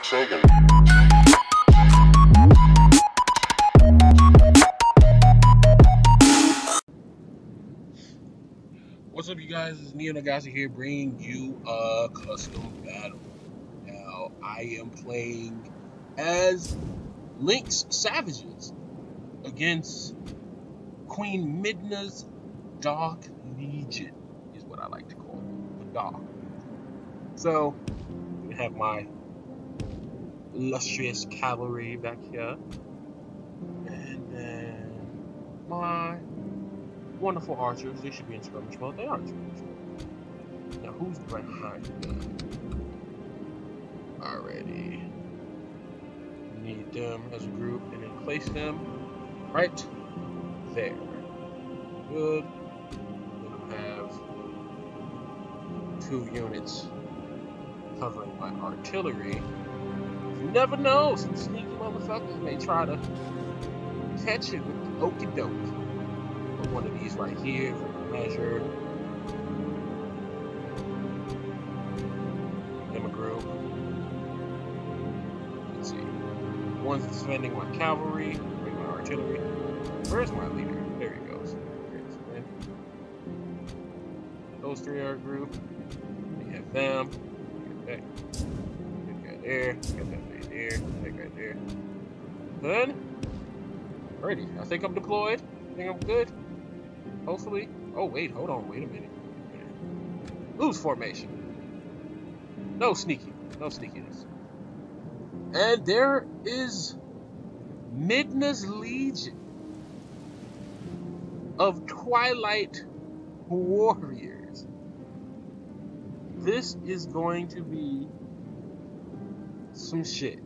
What's up, you guys? It's Neo Nagase here, bringing you a custom battle. Now, I am playing as Link's Savages against Queen Midna's Dark Legion, is what I like to call it, the Dark. So, we have my illustrious cavalry back here, and then my wonderful archers. They should be in skirmish mode. They are in skirmish mode. Now, who's behind them? Already. Need them as a group and then place them right there. Good. Then have two units covering my artillery. You never know, some sneaky motherfuckers may try to catch it with the okey doke one of these right here for measure. Them a group. Let's see. One's defending my cavalry, bring my artillery. Where's my leader? There he goes. Those three are a group. We have them. That there. Get that right. That right there. Ready. I think I'm deployed. I think I'm good. Hopefully. Oh, wait, hold on. Wait a minute. Lose formation. No sneaky. No sneakiness. And there is Midna's Legion of Twilight Warriors. This is going to be some shit.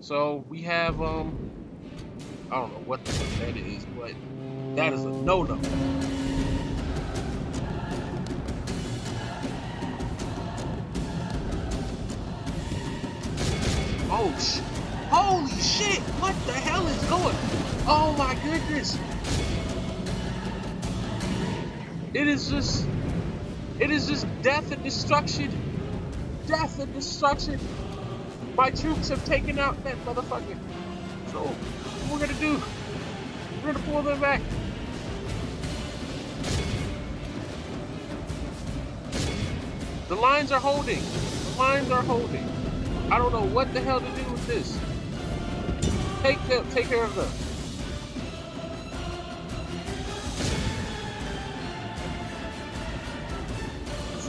So we have um I don't know what the that is, but that is a no-no. Oh sh Holy shit! What the hell is going? Oh my goodness! It is just it is just death and destruction. Death and destruction. My troops have taken out that motherfucker. So, what we're gonna do? We're gonna pull them back. The lines are holding. The lines are holding. I don't know what the hell to do with this. Take them, take care of them.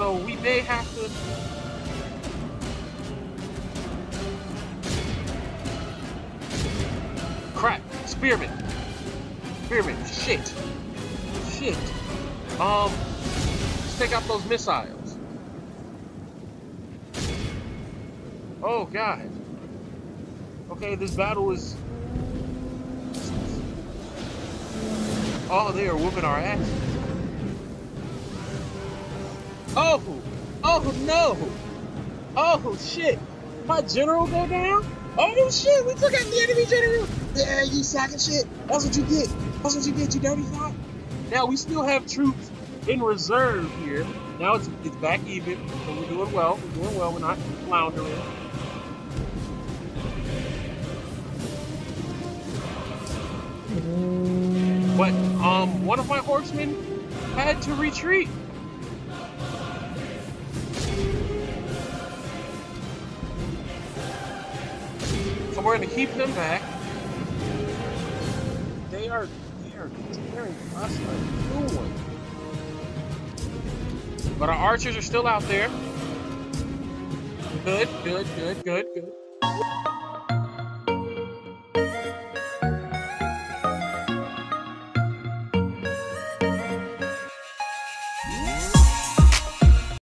So we may have to Crap. Spearman. Spearman. Shit. Shit. Um, let's take out those missiles. Oh, God. Okay, this battle is... Oh, they are whooping our ass. Oh! Oh, no! Oh, shit! My general go down? Oh, shit! We took out the enemy general! Yeah, you sack of shit. That's what you get. That's what you get, you dirty thought. Now we still have troops in reserve here. Now it's it's back even, so we're doing well. We're doing well. We're not floundering. But um, one of my horsemen had to retreat. So we're gonna keep them back they are they are tearing us a new one. But our archers are still out there. Good, good, good, good, good.